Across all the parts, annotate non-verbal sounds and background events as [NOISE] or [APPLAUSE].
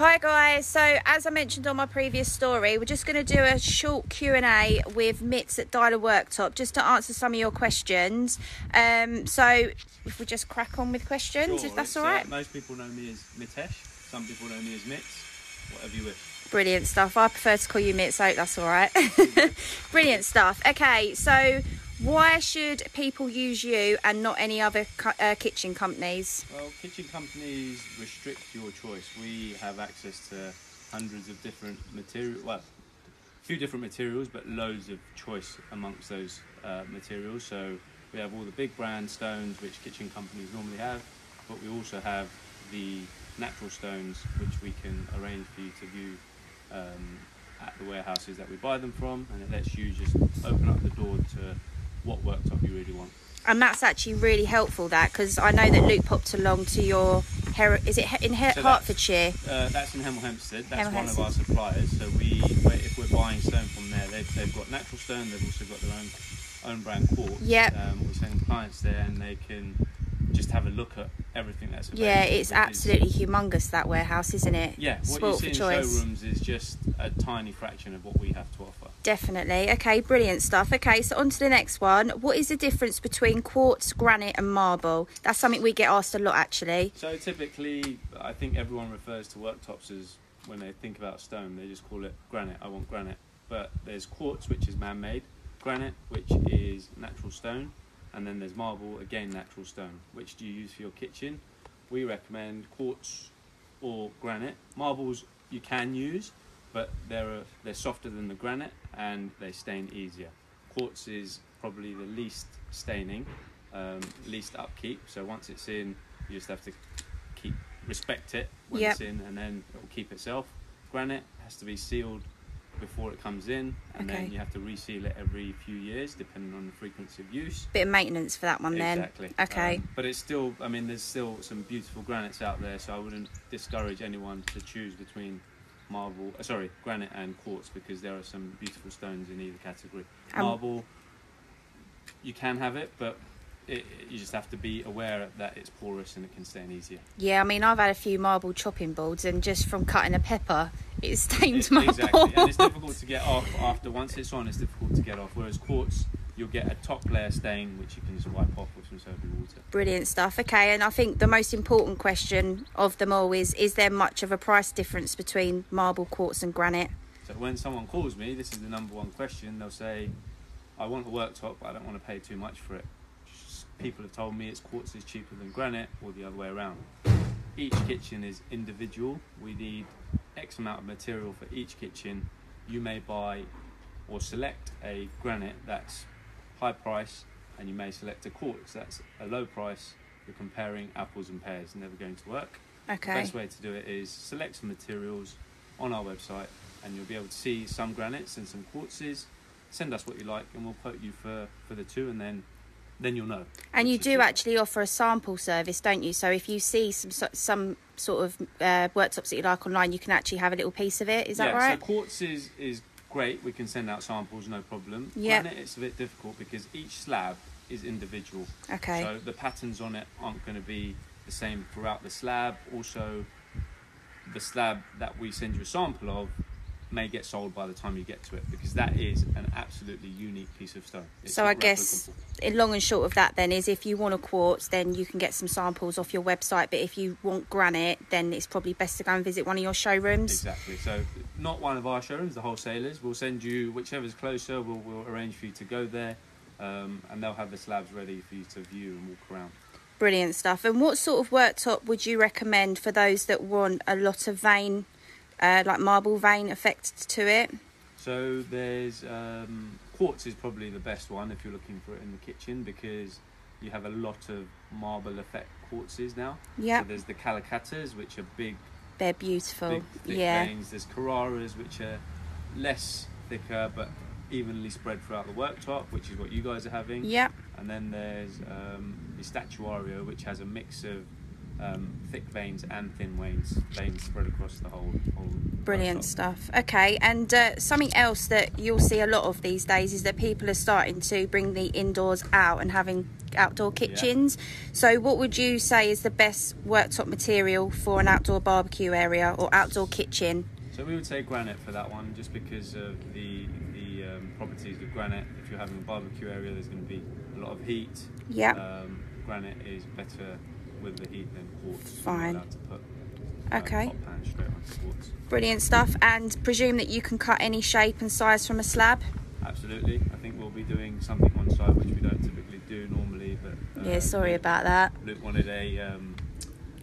Hi guys. So as I mentioned on my previous story, we're just going to do a short Q and A with Mitz at DialAWorktop, just to answer some of your questions. Um, so if we just crack on with questions, Sure, if that's all right. uh, most people know me as Mitesh. Some people know me as Mitz. Whatever you wish. Brilliant stuff. I prefer to call you Mitz, so that's all right. [LAUGHS] Brilliant stuff. Okay, so why should people use you and not any other uh, kitchen companies? Well, kitchen companies restrict your choice. We have access to hundreds of different material. Well, a few different materials, but loads of choice amongst those uh, materials. So we have all the big brand stones, which kitchen companies normally have, but we also have the natural stones, which we can arrange for you to view um, at the warehouses that we buy them from, and it lets you just open up the door to what worktop you really want. And that's actually really helpful. That because I know that Luke popped along to your Her- is it he- in Her- So that's- Hertfordshire? Uh, that's in Hemel Hempstead. That's Hemel one of our suppliers. So we, if we're buying stone from there, they've, they've got natural stone. They've also got their own own brand quartz. Yep. Um, we send clients there, and they can just have a look at everything that's available. Yeah, it's absolutely humongous that warehouse, isn't it? Yeah, what Spoilt you see in choice. showrooms is just a tiny fraction of what we have to offer. Definitely. Okay, brilliant stuff. Okay, so on to the next one. What is the difference between quartz, granite, and marble? That's something we get asked a lot, actually. So typically, I think everyone refers to worktops as when they think about stone, they just call it granite. I want granite. But there's quartz, which is man-made, granite, which is natural stone, and then there's marble, again natural stone. Which do you use for your kitchen? We recommend quartz or granite. Marbles you can use, but they're they're softer than the granite and they stain easier. Quartz is probably the least staining, um, least upkeep. So once it's in, you just have to keep respect it when Yep. it's in, and then it will keep itself. Granite has to be sealed before it comes in, and Okay. then you have to reseal it every few years, depending on the frequency of use. Bit of maintenance for that one, then. Exactly. Okay. Um, but it's still, I mean, there's still some beautiful granites out there, so I wouldn't discourage anyone to choose between marble, uh, sorry, granite and quartz because there are some beautiful stones in either category. Um, marble, you can have it, but it, you just have to be aware that it's porous and it can stain easier. Yeah, I mean, I've had a few marble chopping boards, and just from cutting a pepper, it stains It- marble. exactly, and it's difficult to get off after once it's on. It's difficult to get off. Whereas quartz, you'll get a top layer stain which you can just wipe off with some soapy water. Brilliant stuff. Okay, and I think the most important question of them all is: Is there much of a price difference between marble, quartz, and granite? So when someone calls me, this is the number one question. They'll say, "I want a worktop, but I don't want to pay too much for it." People have told me it's quartz is cheaper than granite, or the other way around. Each kitchen is individual. We need X amount of material for each kitchen. You may buy or select a granite that's high price, and you may select a quartz that's a low price. You're comparing apples and pears, never going to work. The Okay. best way to do it is select some materials on our website, and you'll be able to see some granites and some quartzes. Send us what you like, and we'll quote you for, for the two, and then then you'll know. And you do actually offer a sample service, don't you? So if you see some some sort of uh, worktops that you like online, you can actually have a little piece of it. Is that yeah, right? So quartz is, is great. We can send out samples, no problem. Yeah. Granite, it's a bit difficult because each slab is individual. okay. So the patterns on it aren't going to be the same throughout the slab. Also, the slab that we send you a sample of may get sold by the time you get to it because that is an absolutely unique piece of stone. It's So I guess in long and short of that then is if you want a quartz, then you can get some samples off your website. But if you want granite, then it's probably best to go and visit one of your showrooms. Exactly. So, not one of our showrooms, the wholesalers. We'll send you whichever's closer. We'll, we'll arrange for you to go there, um, and they'll have the slabs ready for you to view and walk around. Brilliant stuff. And what sort of worktop would you recommend for those that want a lot of vein, uh, like marble vein effect to it? So there's um, quartz is probably the best one if you're looking for it in the kitchen because you have a lot of marble effect quartzes now. Yeah, So there's the calacattas, which are big, they're beautiful. big, thick yeah, veins. There's carraras, which are less thicker but evenly spread throughout the worktop, which is what you guys are having. yeah, And then there's um, the Statuario, which has a mix of um, thick veins and thin veins, veins spread across the whole. whole Brilliant stuff. Okay, and uh, something else that you'll see a lot of these days is that people are starting to bring the indoors out and having outdoor kitchens. So, what would you say is the best worktop material for an outdoor barbecue area or outdoor kitchen? So we would say granite for that one, just because of the the um, properties of granite. If you're having a barbecue area, there's going to be a lot of heat. Yeah. Um, granite is better with the heat than quartz. Fine. put Okay. um, hot pan straight onto quartz. Brilliant stuff. And presume that you can cut any shape and size from a slab. Absolutely. I think we'll be doing something on site which we don't typically do normally, but yeah, uh, sorry Luke- about that. Luke wanted a um,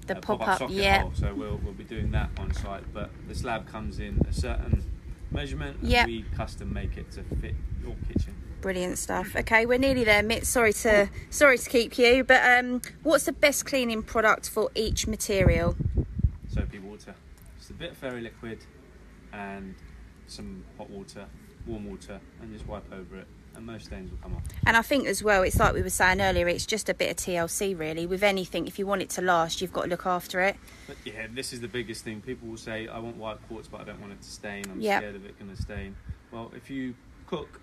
The a pop pop-up up, socket yeah. hole, so we'll we'll be doing that on site. But the slab comes in a certain measurement, and Yep. we custom make it to fit your kitchen. Brilliant stuff. Okay, we're nearly there, Mitt. Sorry to sorry to keep you, but um, what's the best cleaning product for each material? soapy water. Just a bit of fairy liquid and some hot water, warm water, and just wipe over it, and most stains will come off. And I think as well, it's like we were saying earlier, it's just a bit of TLC really. With anything, if you want it to last, you've got to look after it. But yeah, this is the biggest thing. People will say, "I want white quartz, but I don't want it to stain. I'm Yep. scared of it going to stain." Well, if you cook,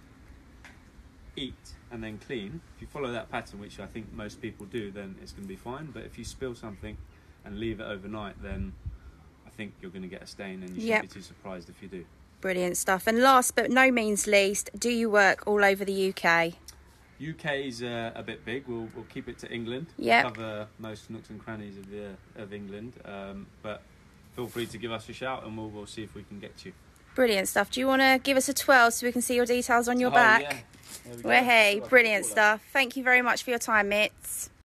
eat, and then clean, if you follow that pattern, which I think most people do, then it's going to be fine. But if you spill something and leave it overnight, then I think you're going to get a stain, and you shouldn't Yep. be too surprised if you do. Brilliant stuff. And last but no means least, do you work all over the UK? UK's uh, a bit big. We'll, we'll keep it to England. Yep. Cover most nooks and crannies of the of England. Um, but feel free to give us a shout, and we'll we'll see if we can get you. Brilliant stuff. Do you want to give us a twirl so we can see your details on your Oh, back? yeah. We. Well, hey, brilliant stuff. Thank you very much for your time, Mitts.